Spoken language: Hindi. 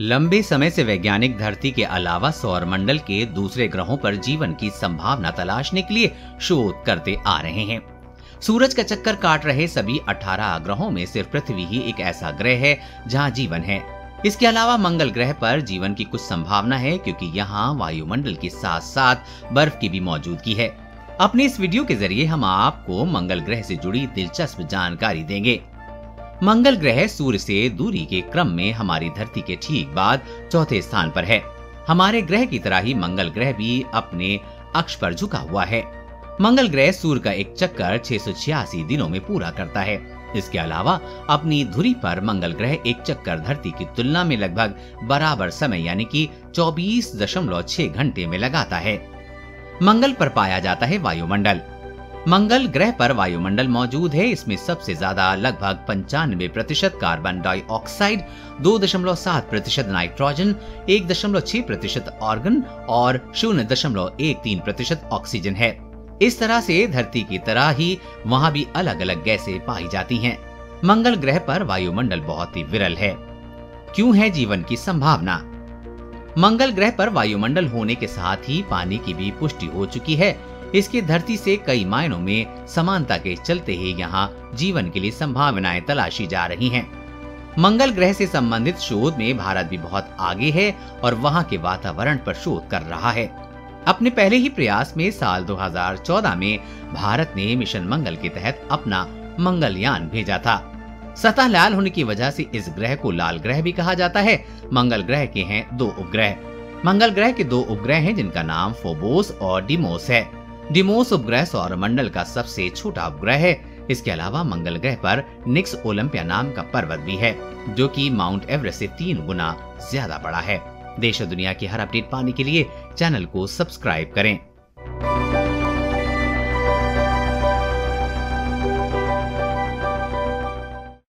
लंबे समय से वैज्ञानिक धरती के अलावा सौर मंडल के दूसरे ग्रहों पर जीवन की संभावना तलाशने के लिए शोध करते आ रहे हैं। सूरज का चक्कर काट रहे सभी 18 ग्रहों में सिर्फ़ पृथ्वी ही एक ऐसा ग्रह है जहाँ जीवन है। इसके अलावा मंगल ग्रह पर जीवन की कुछ संभावना है क्योंकि यहाँ वायुमंडल के साथ साथ बर्फ़ की भी मौजूदगी है। अपने इस वीडियो के ज़रिए हम आपको मंगल ग्रह से जुड़ी दिलचस्प जानकारी देंगे। मंगल ग्रह सूर्य से दूरी के क्रम में हमारी धरती के ठीक बाद चौथे स्थान पर है। हमारे ग्रह की तरह ही मंगल ग्रह भी अपने अक्ष पर झुका हुआ है। मंगल ग्रह सूर्य का एक चक्कर छह सौ छियासी दिनों में पूरा करता है। इसके अलावा अपनी धुरी पर मंगल ग्रह एक चक्कर धरती की तुलना में लगभग बराबर समय यानी कि 24.6 घंटे में लगाता है। मंगल पर पाया जाता है वायुमंडल। मंगल ग्रह पर वायुमंडल मौजूद है। इसमें सबसे ज़्यादा लगभग पंचानवे प्रतिशत कार्बन डाइऑक्साइड, दो दशमलव सात प्रतिशत नाइट्रोजन, एक दशमलव छह प्रतिशत ऑर्गन और शून्य दशमलव एक तीन प्रतिशत ऑक्सीजन है। इस तरह से धरती की तरह ही वहाँ भी अलग अलग गैसें पाई जाती हैं। मंगल ग्रह पर वायुमंडल बहुत ही विरल है। क्यों है जीवन की संभावना? मंगल ग्रह पर वायुमंडल होने के साथ ही पानी की भी पुष्टि हो चुकी है। इसकी धरती से कई मायनों में समानता के चलते ही यहाँ जीवन के लिए संभावनाएँ तलाशी जा रही हैं। मंगल ग्रह से संबंधित शोध में भारत भी बहुत आगे है और वहाँ के वातावरण पर शोध कर रहा है। अपने पहले ही प्रयास में साल 2014 में भारत ने मिशन मंगल के तहत अपना मंगलयान भेजा था। सतह लाल होने की वजह से इस ग्रह को लाल ग्रह भी कहा जाता है। मंगल ग्रह के हैं दो उपग्रह। मंगल ग्रह के दो उपग्रह हैं जिनका नाम फोबोस और डिमोस है। डिमोस उपग्रह सौर मंडल का सबसे छोटा उपग्रह है। इसके अलावा मंगल ग्रह पर निक्स ओलंपिया नाम का पर्वत भी है, जो कि माउंट एवरेस्ट से तीन गुना ज़्यादा बड़ा है। देश और दुनिया की हर अपडेट पाने के लिए चैनल को सब्सक्राइब करें।